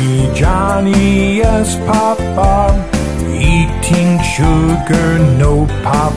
Johnny, Johnny, yes, Papa, eating sugar, no, Papa.